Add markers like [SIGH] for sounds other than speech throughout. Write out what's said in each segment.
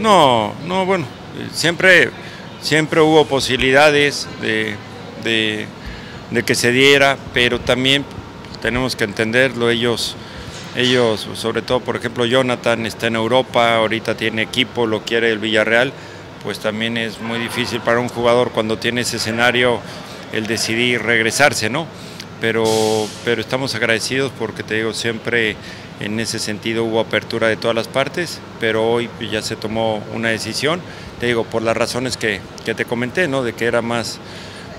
No, no, bueno, siempre, siempre hubo posibilidades de, de, que se diera, pero también tenemos que entenderlo, ellos, ellos, sobre todo por ejemplo Jonathan está en Europa, ahorita tiene equipo, lo quiere el Villarreal, pues también es muy difícil para un jugador cuando tiene ese escenario el decidir regresarse, ¿no? Pero, pero estamos agradecidos porque te digo, siempre en ese sentido hubo apertura de todas las partes, pero hoy ya se tomó una decisión, te digo, por las razones que, te comenté, ¿no? De que era más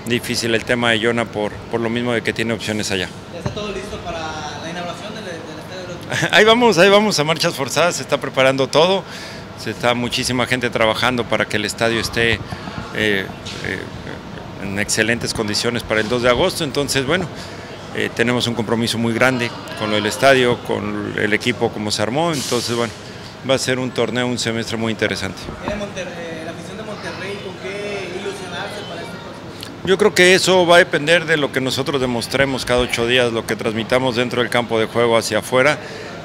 difícil el tema de Yona por, por lo mismo de que tiene opciones allá. ¿Ya está todo listo para la inauguración del, estadio? [LAUGHS] Ahí vamos, ahí vamos a marchas forzadas, se está preparando todo, se está muchísima gente trabajando para que el estadio esté eh, eh, en excelentes condiciones para el 2 de agosto, entonces bueno, eh, tenemos un compromiso muy grande con el estadio, con el equipo como se armó, entonces bueno, va a ser un torneo, un semestre muy interesante. Eh, ¿La afición de Monterrey con qué ilusionarse para este próximo? Yo creo que eso va a depender de lo que nosotros demostremos cada ocho días, lo que transmitamos dentro del campo de juego hacia afuera,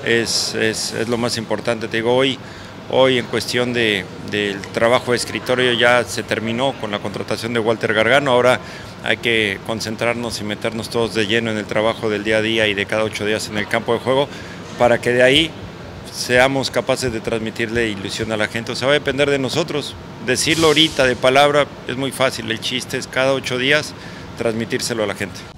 es, es, es lo más importante. Te digo, hoy Hoy en cuestión de, del trabajo de escritorio ya se terminó con la contratación de Walter Gargano, ahora hay que concentrarnos y meternos todos de lleno en el trabajo del día a día y de cada ocho días en el campo de juego para que de ahí seamos capaces de transmitirle ilusión a la gente. O sea, va a depender de nosotros. Decirlo ahorita de palabra es muy fácil, el chiste es cada ocho días transmitírselo a la gente.